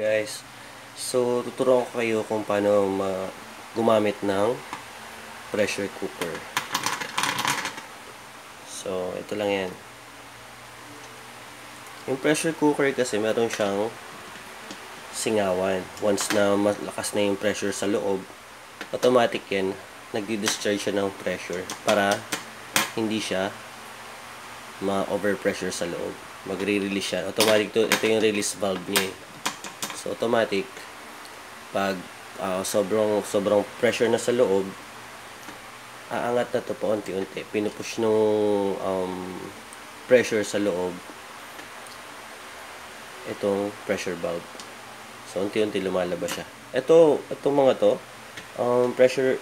guys. So, tuturuan ko kayo kung paano ma- gumamit ng pressure cooker. So, ito lang yan. Yung pressure cooker kasi meron siyang singawan. Once na malakas na yung pressure sa loob, automatic yan, nagdi-discharge siya ng pressure para hindi siya ma-overpressure sa loob. Magre-release siya. Automatic to, ito yung release valve niya. eh. So, automatic, pag uh, sobrang, sobrang pressure na sa loob, aangat na to paunti-unti. Pinupush nung um, pressure sa loob itong pressure valve. So, unti-unti lumalabas siya. Ito, itong mga to, um, pressure,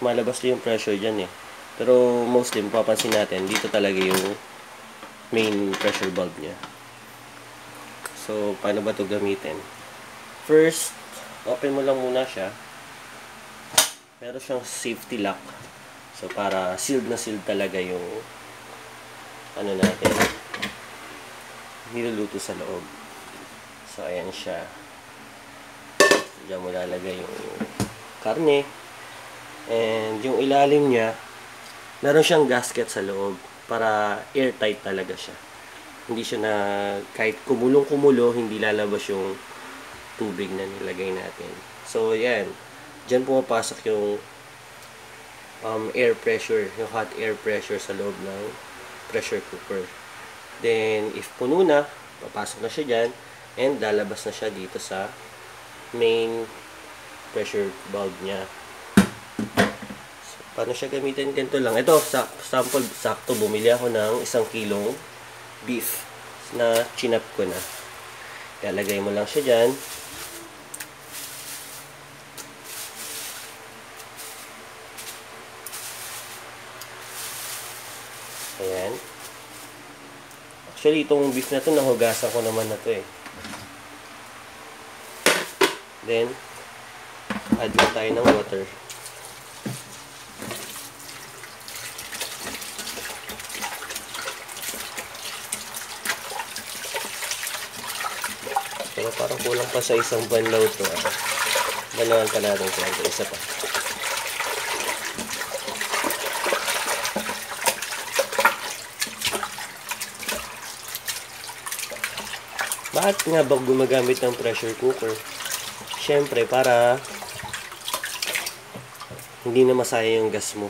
malabas yung pressure dyan eh. Pero mostly, mapapansin natin, dito talaga yung main pressure valve niya. So, paano ba ito gamitin? First, open mo lang muna siya. Meron siyang safety lock. So, para sealed na sealed talaga yung ano natin niluluto sa loob. So, ayan siya. Diyan mo lalagay yung karne. And yung ilalim niya, meron siyang gasket sa loob para airtight talaga siya. Hindi siya na kahit kumulong-kumulo, hindi lalabas yung tubig na nilagay natin. So, yan. Diyan pumapasok yung um, air pressure, yung hot air pressure sa loob ng pressure cooker. Then, if puno na, papasok na siya dyan, and lalabas na siya dito sa main pressure valve niya. So, paano siya gamitin? Ganito lang. Ito, sa sample, sakto, bumili ako ng isang kilong beef na chinap ko na. Lalagay mo lang siya dyan. Ayan. Actually, itong beef na to, nahugasan ko naman na to eh. Then, add lang tayo ng water. Pero parang kulang pa sa isang banlaw to. Ah. Banlawan pa natin ito. Isa pa. Bakit nga ba gumagamit ng pressure cooker? Siyempre, para hindi na masaya yung gas mo.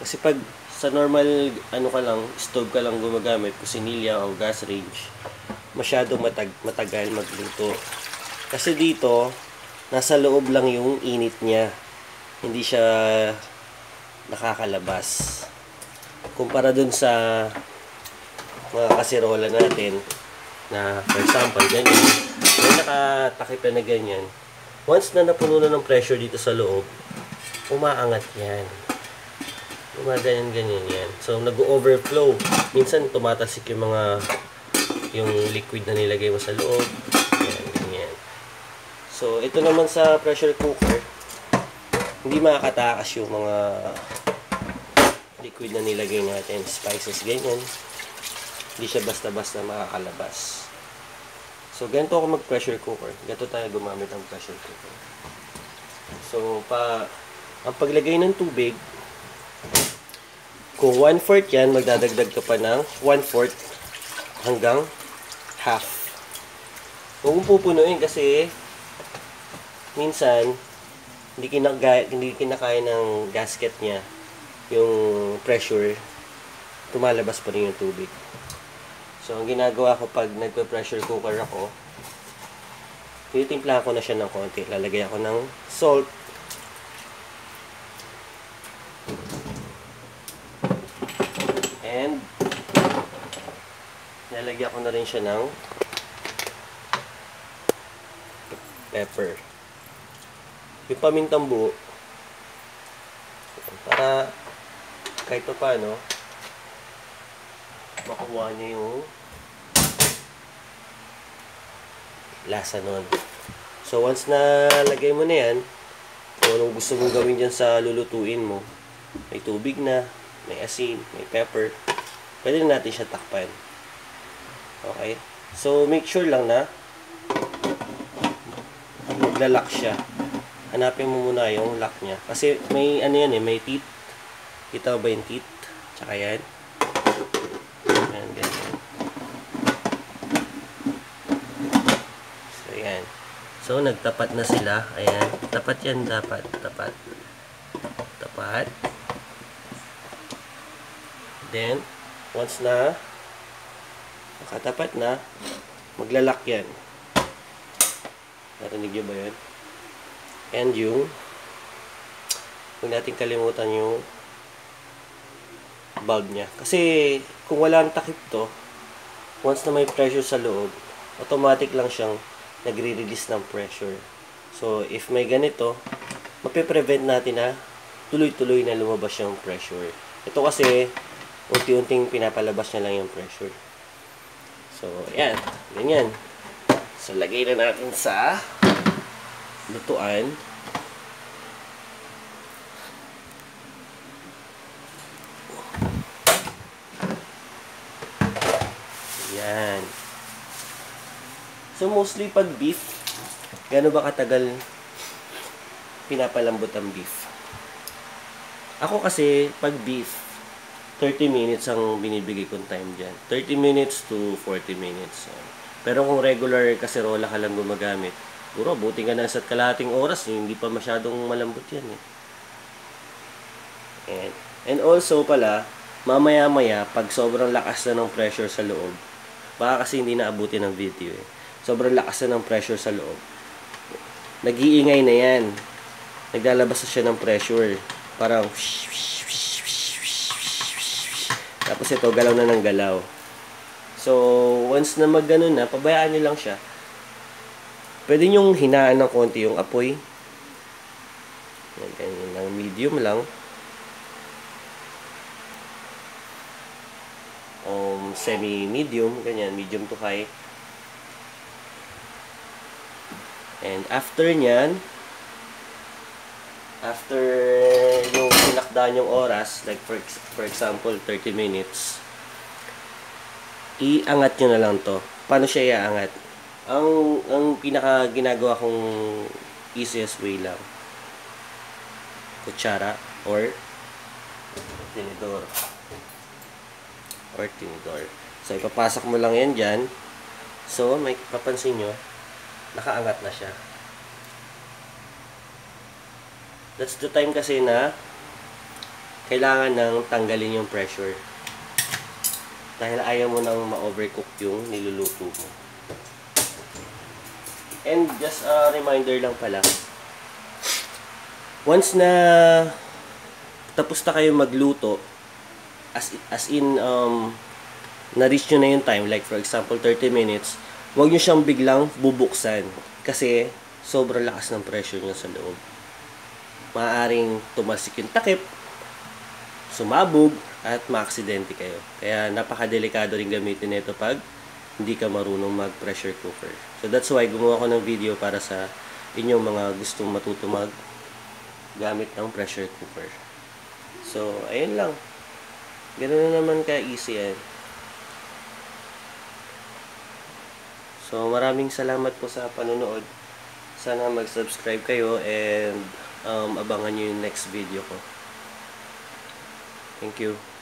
Kasi pag sa normal, ano ka lang, stove ka lang gumagamit, kusinilya o gas range, masyadong matag matagal magluto. Kasi dito, nasa loob lang yung init niya. Hindi siya nakakalabas. Kumpara dun sa mga kasirola natin, na for example, ganyan, may nakatakip na ganyan, once na napuno na ng pressure dito sa loob, umaangat yan. Gumaganyan ganyan yan. So, nag-overflow. Minsan, tumatasik yung mga yung liquid na nilagay mo sa loob. Yan, ganyan. So, ito naman sa pressure cooker, hindi makakatakas yung mga liquid na nilagay natin. Spices, ganyan hindi siya basta-basta makakalabas. So, ganito ako mag-pressure cooker. Ganito tayo gumamit ng pressure cooker. So, pa, ang paglagay ng tubig, kung 1-4 yan, magdadagdag ka pa ng 1-4 hanggang half. Huwag mong pupunuin kasi minsan, hindi kinakaya, hindi kinakaya ng gasket niya yung pressure, tumalabas pa rin yung tubig. So, ang ginagawa ko pag nagpe-pressure cooker ako, titimpla ko na siya ng konti. Lalagay ako ng salt. And, lalagyan ko na rin siya ng pepper. Yung pamintang buo, para kahit pa paano, makuha niya yung lasa nun. So, once na lagay mo na yan, kung anong gusto mong gawin dyan sa lulutuin mo, may tubig na, may asin, may pepper, pwede na natin siya takpan. Okay? So, make sure lang na magla-lock siya. Hanapin mo muna yung lock niya. Kasi may ano yan eh, may teeth. Kita ba yung teeth? Tsaka yan. Ayan, ganyan. So, yan. So, nagtapat na sila. Ayan. Tapat yan dapat. Tapat. Tapat. Then, once na nakatapat na, maglalak yan. Narinig nyo ba yun? And yung huwag natin kalimutan yung bulb niya. Kasi kung wala ang takip to, once na may pressure sa loob, automatic lang siyang nagre-release ng pressure. So, if may ganito, mapiprevent natin na tuloy-tuloy na lumabas yung pressure. Ito kasi, unti-unting pinapalabas niya lang yung pressure. So, ayan. Ganyan. So, lagay na natin sa lutuan. Yan. So, mostly pag beef, gano'n ba katagal pinapalambot ang beef? Ako kasi, pag beef, 30 minutes ang binibigay kong time dyan. 30 minutes to 40 minutes. Pero kung regular kaserola ka lang gumagamit, Puro, buti nga nasa kalahating oras, eh, hindi pa masyadong malambot yan eh. And, and also pala, mamaya-maya, pag sobrang lakas na ng pressure sa loob, baka kasi hindi naabuti ng video eh. Sobrang lakas na ng pressure sa loob. Nag-iingay na yan. Naglalabas na siya ng pressure. Parang tapos ito, galaw na ng galaw. So, once na mag na, pabayaan nyo lang siya. Pwede nyong hinaan ng konti yung apoy. Yan, ganyan lang, medium lang. Um, semi-medium, ganyan, medium to high. And after nyan, after yung sinakdaan yung oras, like for, for example, 30 minutes, iangat nyo na lang to. Paano siya iaangat? Ang, ang pinaka ginagawa kong easiest way lang, kutsara or tinidor. Or tinidor. So, ipapasok mo lang yan dyan. So, may papansin nyo, nakaangat na siya. That's the time kasi na kailangan nang tanggalin yung pressure. Dahil ayaw mo nang ma-overcook yung niluluto mo. And just a reminder lang pala. Once na tapos na kayo magluto, as, as in, um, na-reach nyo na yung time, like for example, 30 minutes, huwag nyo siyang biglang bubuksan. Kasi, sobrang lakas ng pressure nyo sa loob. Maaaring tumasik yung takip, sumabog, at maaksidente kayo. Kaya, napakadelikado rin gamitin nito pag hindi ka marunong mag-pressure cooker. So that's why gumawa ko ng video para sa inyong mga gustong matuto mag gamit ng pressure cooker. So, ayun lang. Ganun na naman ka-easy yan. So, maraming salamat po sa panonood. Sana mag-subscribe kayo and um, abangan nyo yung next video ko. Thank you.